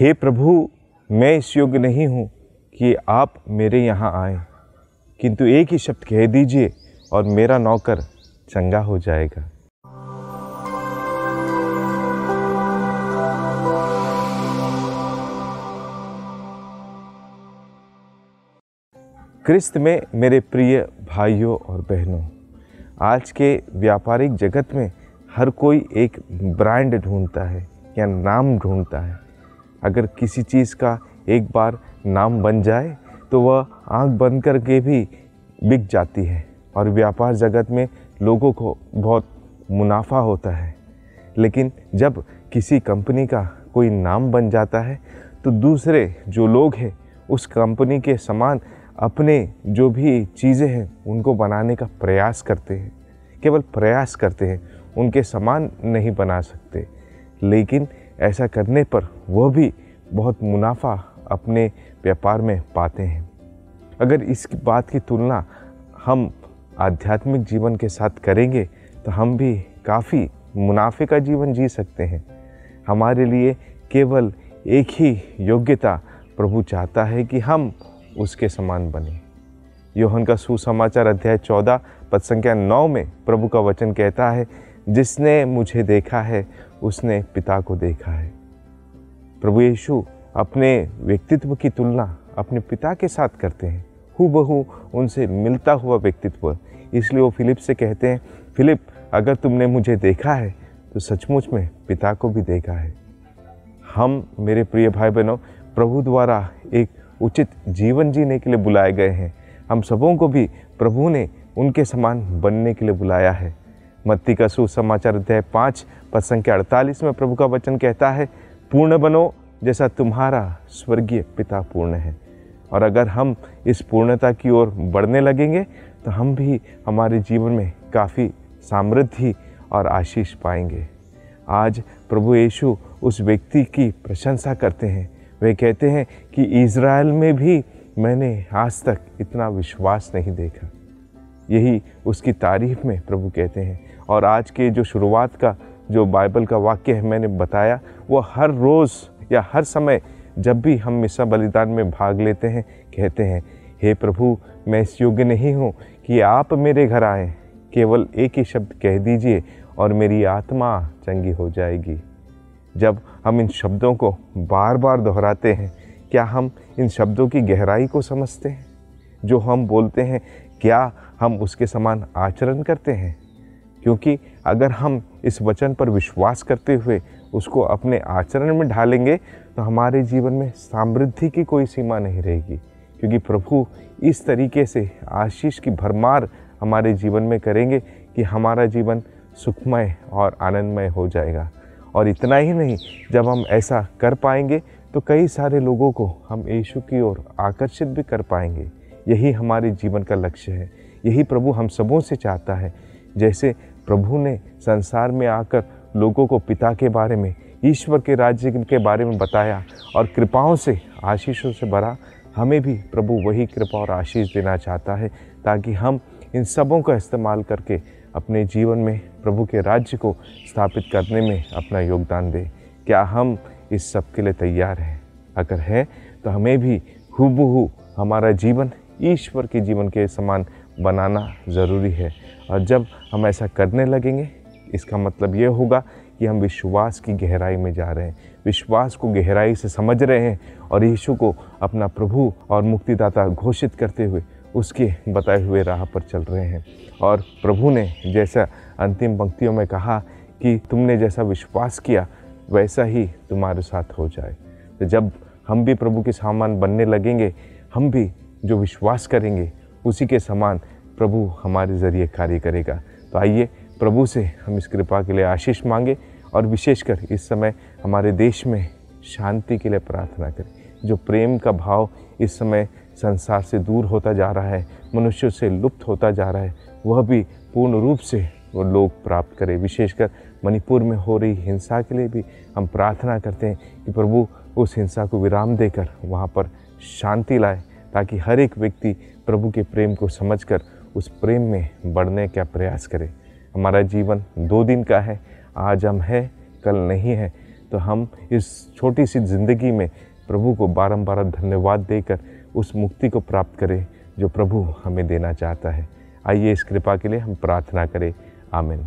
हे प्रभु, मैं इस योग्य नहीं हूँ कि आप मेरे यहाँ आए। किंतु एक ही शब्द कह दीजिए और मेरा नौकर चंगा हो जाएगा। क्रिस्त में मेरे प्रिय भाइयों और बहनों, आज के व्यापारिक जगत में हर कोई एक ब्रांड ढूंढता है या नाम ढूंढता है। अगर किसी चीज़ का एक बार नाम बन जाए तो वह आँख बंद करके भी बिक जाती है। और व्यापार जगत में लोगों को बहुत मुनाफा होता है। लेकिन जब किसी कंपनी का कोई नाम बन जाता है तो दूसरे जो लोग हैं, उस कंपनी के समान अपने जो भी चीज़ें हैं, उनको बनाने का प्रयास करते हैं। केवल प्रयास करते हैं, उनके समान नहीं बना सकते। लेकिन ऐसा करने पर वह भी बहुत मुनाफा अपने व्यापार में पाते हैं। अगर इस बात की तुलना हम आध्यात्मिक जीवन के साथ करेंगे तो हम भी काफ़ी मुनाफे का जीवन जी सकते हैं। हमारे लिए केवल एक ही योग्यता प्रभु चाहता है कि हम उसके समान बने। योहन का सुसमाचार अध्याय चौदह, पद संख्या नौ में प्रभु का वचन कहता है, जिसने मुझे देखा है उसने पिता को देखा है। प्रभु यीशु अपने व्यक्तित्व की तुलना अपने पिता के साथ करते हैं। हु बहू उनसे मिलता हुआ व्यक्तित्व। इसलिए वो फिलिप से कहते हैं, फिलिप, अगर तुमने मुझे देखा है तो सचमुच में पिता को भी देखा है। हम, मेरे प्रिय भाई बहनों प्रभु द्वारा एक उचित जीवन जीने के लिए बुलाए गए हैं। हम सबों को भी प्रभु ने उनके समान बनने के लिए बुलाया है। मत्ती का सुसमाचार अध्याय पाँच, पद संख्या अड़तालीस में प्रभु का वचन कहता है, पूर्ण बनो, जैसा तुम्हारा स्वर्गीय पिता पूर्ण है। और अगर हम इस पूर्णता की ओर बढ़ने लगेंगे तो हम भी हमारे जीवन में काफ़ी समृद्धि और आशीष पाएँगे। आज प्रभु यीशु उस व्यक्ति की प्रशंसा करते हैं। वे कहते हैं कि इज़राइल में भी मैंने आज तक इतना विश्वास नहीं देखा। यही उसकी तारीफ़ में प्रभु कहते हैं। और आज के जो शुरुआत का, जो बाइबल का वाक्य है, मैंने बताया, वो हर रोज़ या हर समय जब भी हम मिसा बलिदान में भाग लेते हैं, कहते हैं, हे प्रभु, मैं इस योग्य नहीं हूँ कि आप मेरे घर आए। केवल एक ही शब्द कह दीजिए और मेरी आत्मा चंगी हो जाएगी। जब हम इन शब्दों को बार बार दोहराते हैं, क्या हम इन शब्दों की गहराई को समझते हैं? जो हम बोलते हैं क्या हम उसके समान आचरण करते हैं? क्योंकि अगर हम इस वचन पर विश्वास करते हुए उसको अपने आचरण में ढालेंगे तो हमारे जीवन में समृद्धि की कोई सीमा नहीं रहेगी। क्योंकि प्रभु इस तरीके से आशीष की भरमार हमारे जीवन में करेंगे कि हमारा जीवन सुखमय और आनंदमय हो जाएगा। और इतना ही नहीं, जब हम ऐसा कर पाएँगे तो कई सारे लोगों को हम यीशु की ओर आकर्षित भी कर पाएँगे। यही हमारे जीवन का लक्ष्य है। यही प्रभु हम सबों से चाहता है। जैसे प्रभु ने संसार में आकर लोगों को पिता के बारे में, ईश्वर के राज्य के बारे में बताया और कृपाओं से, आशीषों से भरा, हमें भी प्रभु वही कृपा और आशीष देना चाहता है ताकि हम इन सबों का इस्तेमाल करके अपने जीवन में प्रभु के राज्य को स्थापित करने में अपना योगदान दें। क्या हम इस सब के लिए तैयार हैं? अगर है तो हमें भी हूबहू हमारा जीवन ईश्वर के जीवन के समान बनाना ज़रूरी है। और जब हम ऐसा करने लगेंगे, इसका मतलब ये होगा कि हम विश्वास की गहराई में जा रहे हैं। विश्वास को गहराई से समझ रहे हैं और यीशु को अपना प्रभु और मुक्तिदाता घोषित करते हुए उसके बताए हुए राह पर चल रहे हैं। और प्रभु ने जैसा अंतिम पंक्तियों में कहा कि तुमने जैसा विश्वास किया, वैसा ही तुम्हारे साथ हो जाए। तो जब हम भी प्रभु के सामान बनने लगेंगे, हम भी जो विश्वास करेंगे, उसी के समान प्रभु हमारे ज़रिए कार्य करेगा। तो आइए, प्रभु से हम इस कृपा के लिए आशीष मांगे और विशेषकर इस समय हमारे देश में शांति के लिए प्रार्थना करें। जो प्रेम का भाव इस समय संसार से दूर होता जा रहा है, मनुष्य से लुप्त होता जा रहा है, वह भी पूर्ण रूप से वो लोग प्राप्त करें। विशेषकर मणिपुर में हो रही हिंसा के लिए भी हम प्रार्थना करते हैं कि प्रभु उस हिंसा को विराम देकर वहाँ पर शांति लाए ताकि हर एक व्यक्ति प्रभु के प्रेम को समझकर उस प्रेम में बढ़ने का प्रयास करे। हमारा जीवन दो दिन का है, आज हम है, कल नहीं है। तो हम इस छोटी सी ज़िंदगी में प्रभु को बारंबार धन्यवाद देकर उस मुक्ति को प्राप्त करें जो प्रभु हमें देना चाहता है। आइए इस कृपा के लिए हम प्रार्थना करें। आमिन।